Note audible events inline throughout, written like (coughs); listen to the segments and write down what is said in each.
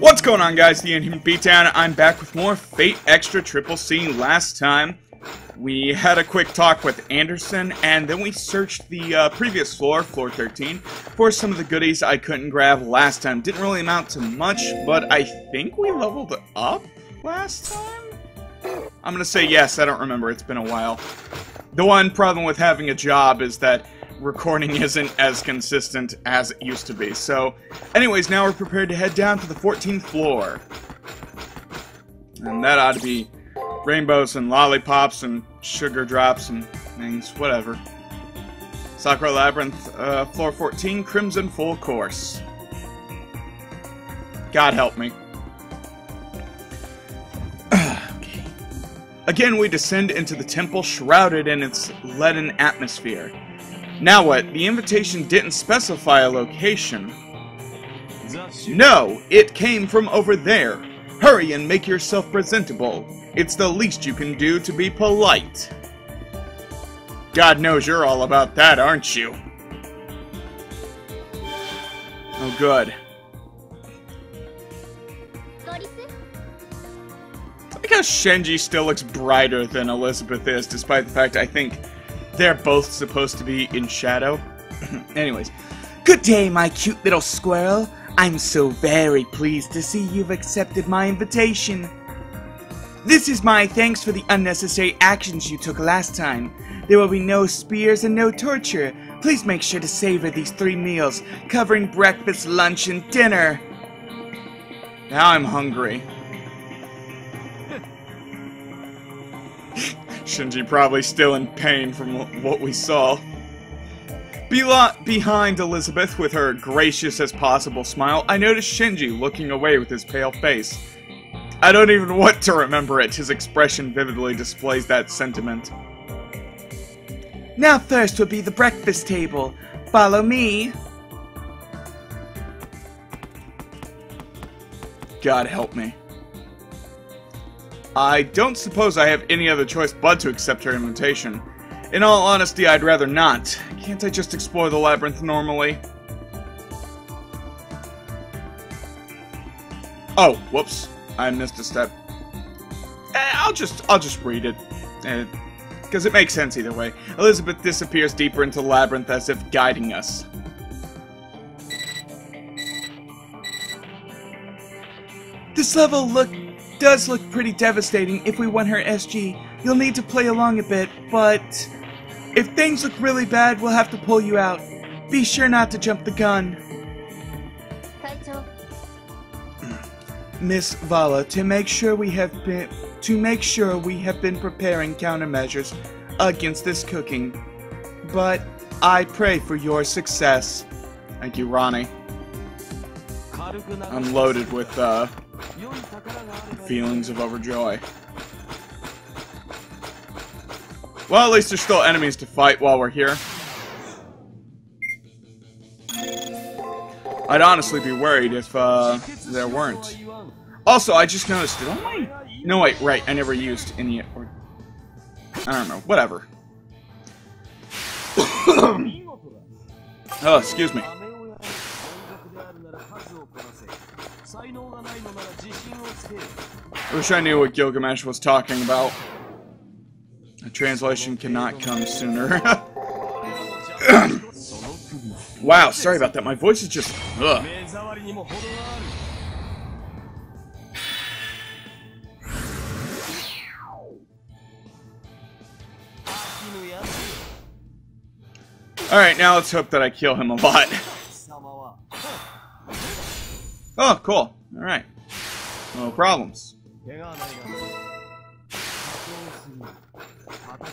What's going on guys, the Inhuman Beatdown. I'm back with more Fate Extra Triple C. Last time, we had a quick talk with Anderson, and then we searched the uh, previous floor, floor 13, for some of the goodies I couldn't grab last time. Didn't really amount to much, but I think we leveled up last time? I'm gonna say yes, I don't remember, it's been a while. The one problem with having a job is that recording isn't as consistent as it used to be. So, anyways, now we're prepared to head down to the 14th floor. And that ought to be rainbows and lollipops and sugar drops and things, whatever. Sakura Labyrinth, uh, floor 14, Crimson Full Course. God help me. okay. Again, we descend into the temple shrouded in its leaden atmosphere. Now what? The invitation didn't specify a location. No, it came from over there. Hurry and make yourself presentable. It's the least you can do to be polite. God knows you're all about that, aren't you? Oh, good. I like how Shinji still looks brighter than Elizabeth is, despite the fact I think they're both supposed to be in shadow. (clears throat) Anyways. Good day, my cute little squirrel. I'm so very pleased to see you've accepted my invitation. This is my thanks for the unnecessary actions you took last time. There will be no spears and no torture. Please make sure to savor these three meals, covering breakfast, lunch, and dinner. Now I'm hungry. Shinji probably still in pain from what we saw. behind Elizabeth with her gracious as possible smile, I noticed Shinji looking away with his pale face. I don't even want to remember it, his expression vividly displays that sentiment. Now first will be the breakfast table. Follow me. God help me. I don't suppose I have any other choice but to accept her invitation. In all honesty, I'd rather not. Can't I just explore the labyrinth normally? Oh, whoops. I missed a step. Eh, I'll just I'll just read it. Because eh, it makes sense either way. Elizabeth disappears deeper into the labyrinth as if guiding us. This level look does look pretty devastating if we want her SG. You'll need to play along a bit, but if things look really bad, we'll have to pull you out. Be sure not to jump the gun. (clears throat) Miss Vala, to make sure we have been to make sure we have been preparing countermeasures against this cooking. But I pray for your success. Thank you, Rani. I'm loaded with uh, feelings of overjoy. Well, at least there's still enemies to fight while we're here. I'd honestly be worried if uh, there weren't. Also, I just noticed, did. No, wait, right, I never used any... Or... I don't know, whatever. (coughs) oh, excuse me. I wish I knew what Gilgamesh was talking about. A translation cannot come sooner. (coughs) wow, sorry about that. My voice is just... Ugh. Alright, now let's hope that I kill him a lot. (laughs) Oh, cool. Alright. No problems.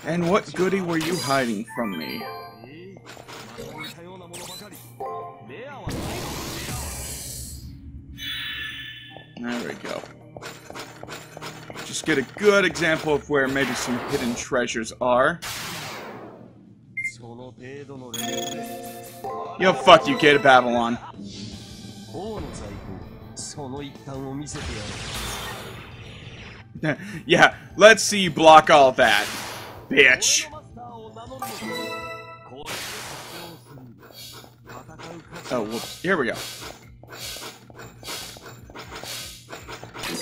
And what goody were you hiding from me? There we go. Just get a good example of where maybe some hidden treasures are. Yo, fuck you, Gate of Babylon. (laughs) yeah, let's see you block all that, bitch. Oh, well, here we go.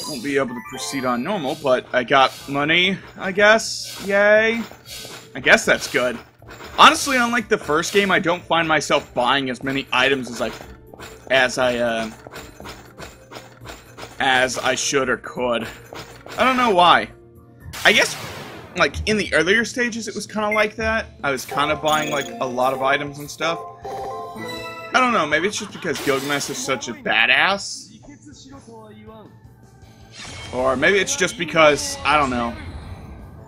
won't be able to proceed on normal, but I got money, I guess. Yay. I guess that's good. Honestly, unlike the first game, I don't find myself buying as many items as I as I uh as I should or could. I don't know why. I guess like in the earlier stages it was kind of like that. I was kind of buying like a lot of items and stuff. I don't know, maybe it's just because Gilgamesh is such a badass. Or maybe it's just because, I don't know.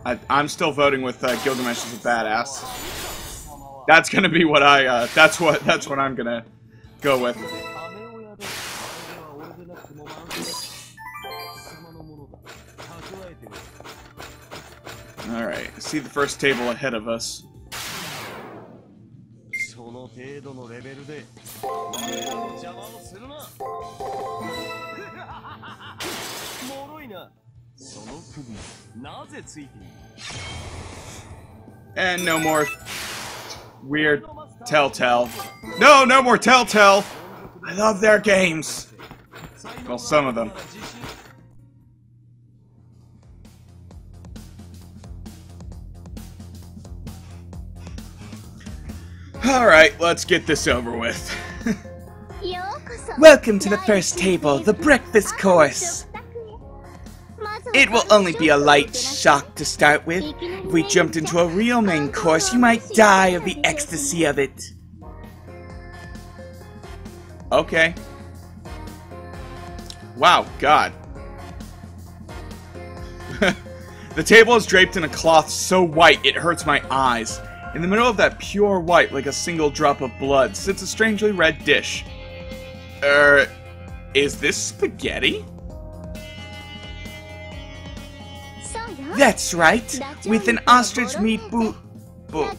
I, am still voting with uh, Gilgamesh as a badass. That's gonna be what I, uh, that's what, that's what I'm gonna go with. Alright, see the first table ahead of us. And no more weird Telltale. No, no more Telltale! I love their games! Well, some of them. Alright, let's get this over with. Welcome to the first table, the breakfast course. It will only be a light shock to start with. If we jumped into a real main course, you might die of the ecstasy of it. Okay. Wow, God. (laughs) the table is draped in a cloth so white it hurts my eyes. In the middle of that pure white, like a single drop of blood, sits a strangely red dish. Er, is this spaghetti? That's right, with an ostrich meat boot. Bo.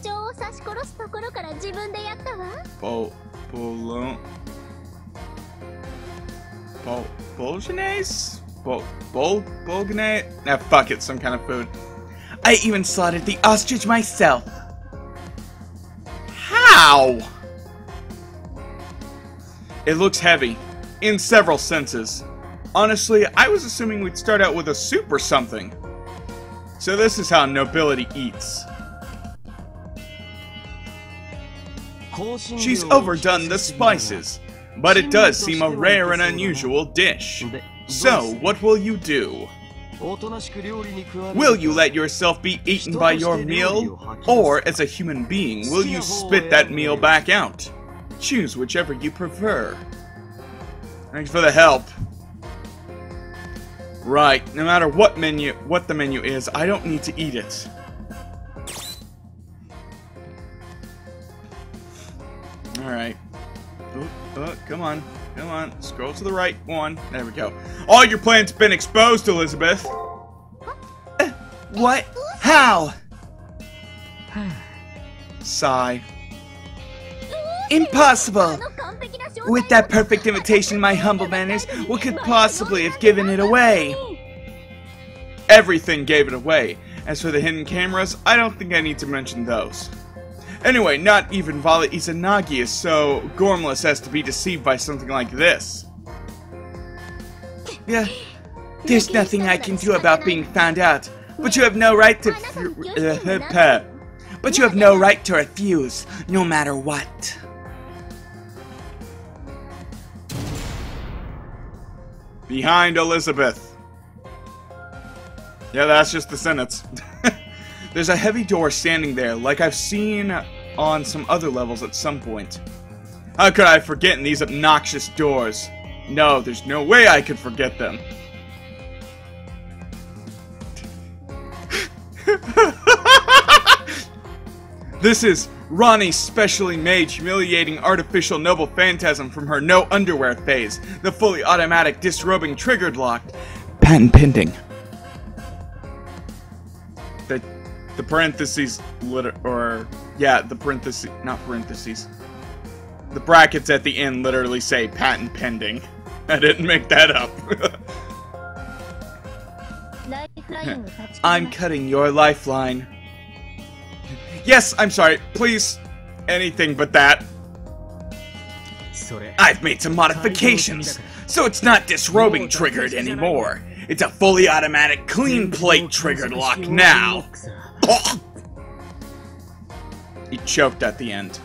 Bo. Bologna. Bol. Bolognese? Bol. Bol. Bolognese? Nah, fuck it, some kind of food. I even slaughtered the ostrich myself. How? It looks heavy, in several senses. Honestly, I was assuming we'd start out with a soup or something. So this is how nobility eats. She's overdone the spices, but it does seem a rare and unusual dish. So, what will you do? Will you let yourself be eaten by your meal? Or, as a human being, will you spit that meal back out? Choose whichever you prefer. Thanks for the help. Right, no matter what menu, what the menu is, I don't need to eat it. Alright. Oh, oh, come on. Come on. Scroll to the right one. There we go. All your plans been exposed, Elizabeth. What? How? Sigh. Impossible! With that perfect invitation my humble manners, what could possibly have given it away? Everything gave it away. As for the hidden cameras, I don't think I need to mention those. Anyway, not even Vala Izanagi is so gormless as to be deceived by something like this. Yeah, there's nothing I can do about being found out, but you have no right to uh, but you have no right to refuse, no matter what. Behind Elizabeth. Yeah, that's just the sentence. (laughs) There's a heavy door standing there, like I've seen on some other levels at some point. How could I forget in these obnoxious doors? No, there's no way I could forget them. (laughs) this is Rani's specially made, humiliating artificial noble phantasm from her no underwear phase, the fully automatic disrobing triggered lock. Patent pending. The, the parentheses, lit or, yeah, the parentheses, not parentheses. The brackets at the end literally say patent pending. (laughs) I didn't make that up. (laughs) I'm cutting your lifeline. Yes, I'm sorry. Please, anything but that. I've made some modifications, so it's not disrobing triggered anymore. It's a fully automatic clean plate triggered lock now. He choked at the end.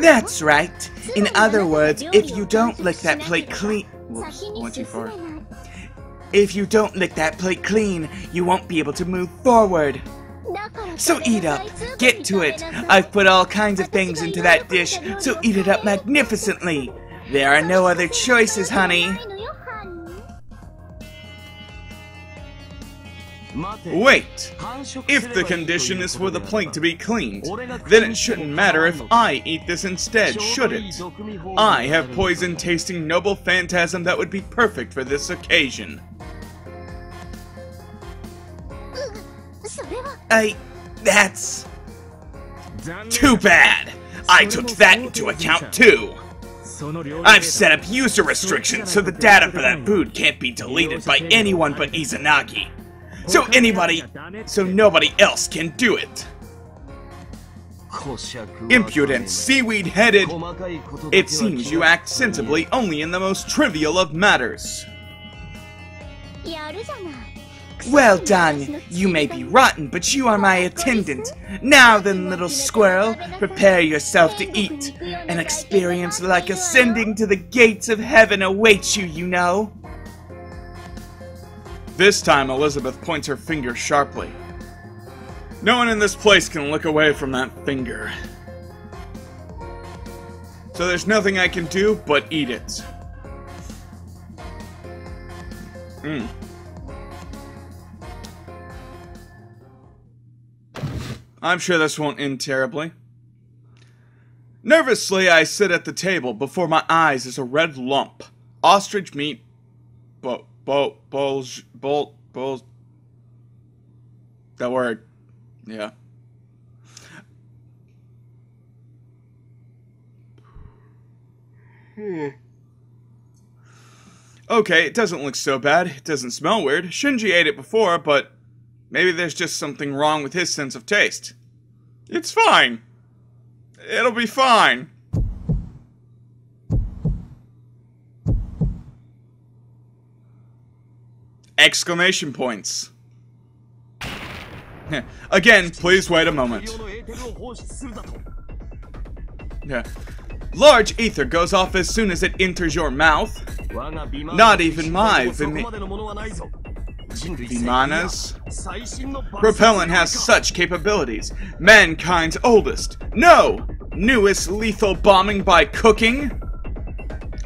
That's right. In other words, if you don't lick that plate clean... Whoops, one, two, four. If you don't lick that plate clean, you won't be able to move forward. So eat up. Get to it. I've put all kinds of things into that dish, so eat it up magnificently. There are no other choices, honey. Wait! If the condition is for the plate to be cleaned, then it shouldn't matter if I eat this instead, should it? I have poison tasting noble phantasm that would be perfect for this occasion. I... that's... Too bad! I took that into account too! I've set up user restrictions so the data for that food can't be deleted by anyone but Izanagi. So anybody, so nobody else can do it. Impudent, seaweed-headed! It seems you act sensibly only in the most trivial of matters. Well done. You may be rotten, but you are my attendant. Now then, little squirrel, prepare yourself to eat. An experience like ascending to the gates of heaven awaits you, you know. This time, Elizabeth points her finger sharply. No one in this place can look away from that finger. So there's nothing I can do but eat it. Mmm. I'm sure this won't end terribly. Nervously, I sit at the table. Before my eyes is a red lump. Ostrich meat. Bo, bo, bulge, bolt, bulge. That word. Yeah. Hmm. Okay, it doesn't look so bad. It doesn't smell weird. Shinji ate it before, but Maybe there's just something wrong with his sense of taste. It's fine. It'll be fine. Exclamation points. (laughs) Again, please wait a moment. (laughs) Yeah. Large ether goes off as soon as it enters your mouth. Not even my Vim Vimana's propellant has such capabilities. Mankind's oldest, no, newest lethal bombing by cooking.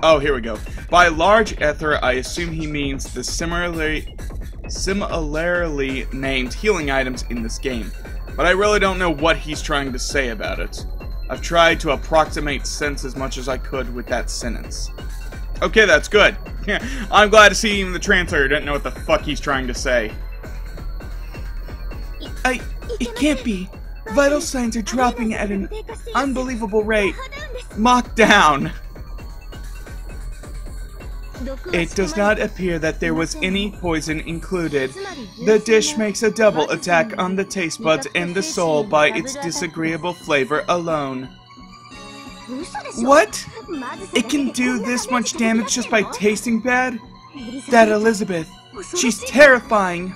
Oh, here we go. By large ether, I assume he means the similarly, similarly named healing items in this game. But I really don't know what he's trying to say about it. I've tried to approximate sense as much as I could with that sentence. Okay, that's good. (laughs) I'm glad to see even the translator didn't know what the fuck he's trying to say. I... It can't be. Vital signs are dropping at an unbelievable rate. Mock down! It does not appear that there was any poison included. The dish makes a double attack on the taste buds and the soul by its disagreeable flavor alone. What? It can do this much damage just by tasting bad? That Elizabeth. She's terrifying.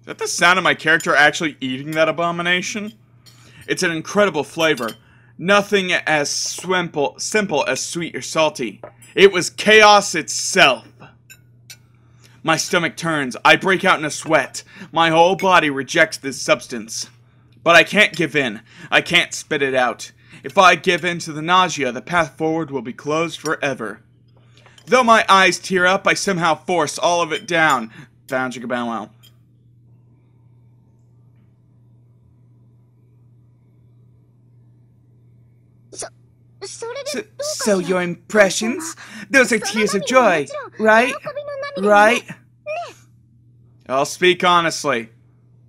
Is that the sound of my character actually eating that abomination? It's an incredible flavor. Nothing as simple, simple as sweet or salty. It was chaos itself. My stomach turns. I break out in a sweat. My whole body rejects this substance. But I can't give in. I can't spit it out. If I give in to the nausea, the path forward will be closed forever. Though my eyes tear up, I somehow force all of it down. Bow chicka bow wow. So, so your impressions? Those are tears of joy, right? Right? I'll speak honestly.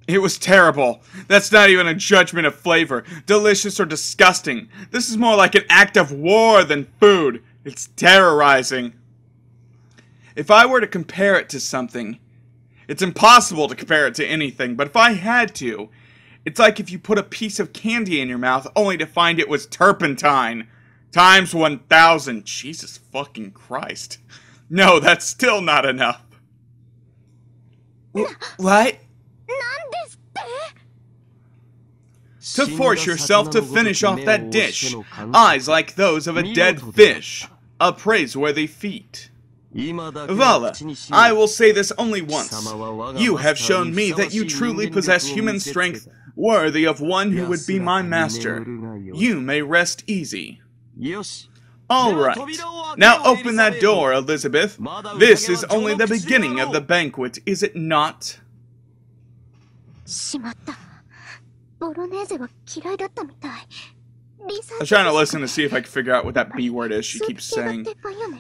It was terrible. That's not even a judgment of flavor. Delicious or disgusting. This is more like an act of war than food. It's terrorizing. If I were to compare it to something, it's impossible to compare it to anything, but if I had to, It's like if you put a piece of candy in your mouth only to find it was turpentine. Times 1,000. Jesus fucking Christ. No, that's still not enough. what? (laughs) to force yourself to finish off that dish, eyes like those of a dead fish, a praiseworthy feat. Vala, I will say this only once. You have shown me that you truly possess human strength worthy of one who would be my master. You may rest easy. Yes. All right. Now open that door, Elizabeth. This is only the beginning of the banquet, is it not? I'm trying to listen to see if I can figure out what that B word is she keeps saying.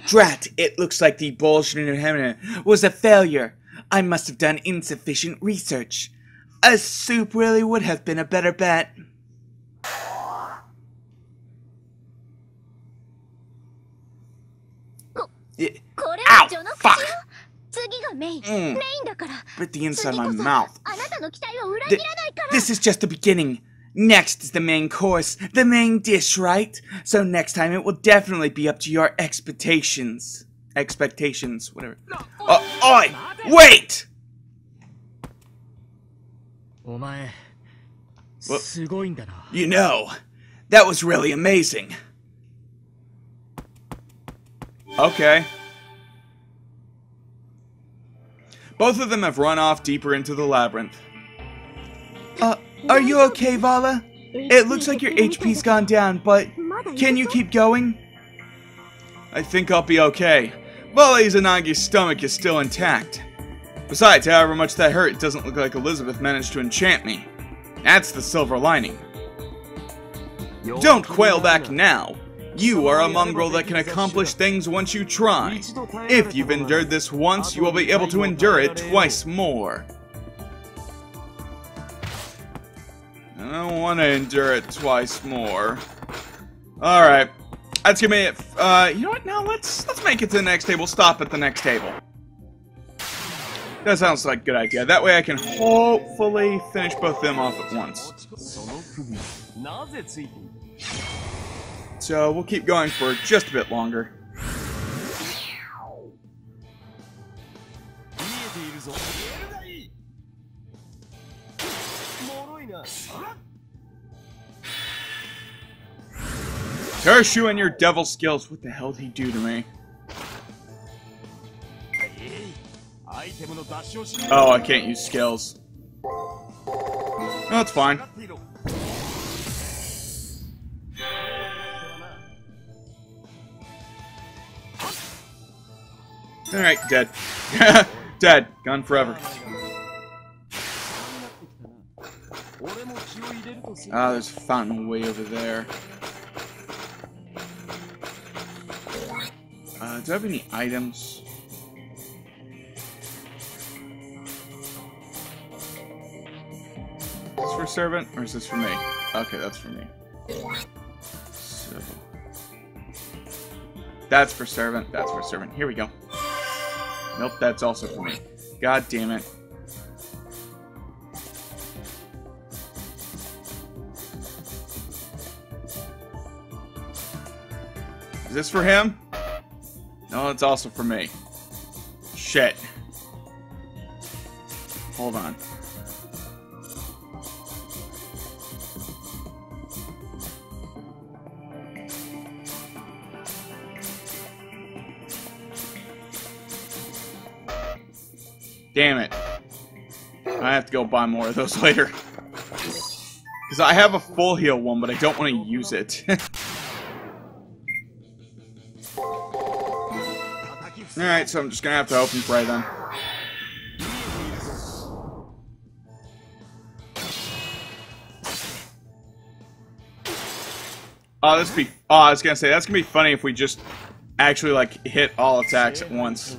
Drat, it looks like the Bolshevik was a failure. I must have done insufficient research. A soup really would have been a better bet. Ow! Fuck! Mm. Bit the inside of my mouth. Th this is just the beginning. Next is the main course, the main dish, right? So next time it will definitely be up to your expectations. Expectations, whatever. Oh, oi! Wait! Oh, you know, that was really amazing. Okay. Both of them have run off deeper into the labyrinth. Uh, are you okay, Vala? It looks like your HP's gone down, but can you keep going? I think I'll be okay. Vala Izanagi's stomach is still intact. Besides, however much that hurt, it doesn't look like Elizabeth managed to enchant me. That's the silver lining. Don't quail back now. You are a mongrel that can accomplish things once you try. If you've endured this once, you will be able to endure it twice more. I don't want to endure it twice more. All right, that's gonna be it. Uh, you know what? Now let's let's make it to the next table. Stop at the next table. That sounds like a good idea. That way I can hopefully finish both of them off at once so we'll keep going for just a bit longer. Terashu and your devil skills, what the hell did he do to me? Oh, I can't use skills. That's no, fine. Alright, dead. (laughs) dead. Gone forever. Ah, oh, there's a fountain way over there. Uh, do I have any items? Is this for servant, or is this for me? Okay, that's for me. So... That's for servant, that's for servant. Here we go. Nope, that's also for me. God damn it. Is this for him? No, it's also for me. Shit. Hold on. Damn it. I have to go buy more of those (laughs) later. Because I have a full heal one, but I don't want to use it. (laughs) Alright, so I'm just going to have to open pray then. Oh, this be. Oh, I was gonna say that's gonna be funny if we just actually like hit all attacks at once.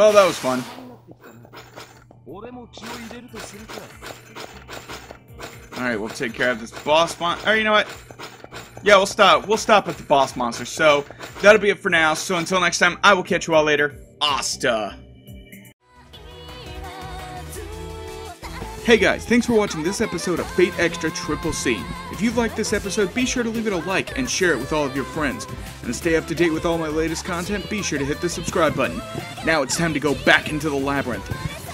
Well, that was fun. Alright, we'll take care of this boss monster. Oh, you know what? Yeah, we'll stop. We'll stop at the boss monster. So, that'll be it for now. So until next time, I will catch you all later. Asta. Hey guys, thanks for watching this episode of Fate Extra Triple C. If you've liked this episode, be sure to leave it a like and share it with all of your friends. And to stay up to date with all my latest content, be sure to hit the subscribe button. Now it's time to go back into the labyrinth,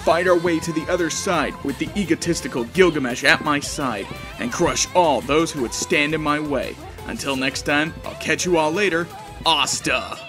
fight our way to the other side with the egotistical Gilgamesh at my side, and crush all those who would stand in my way. Until next time, I'll catch you all later. Asta!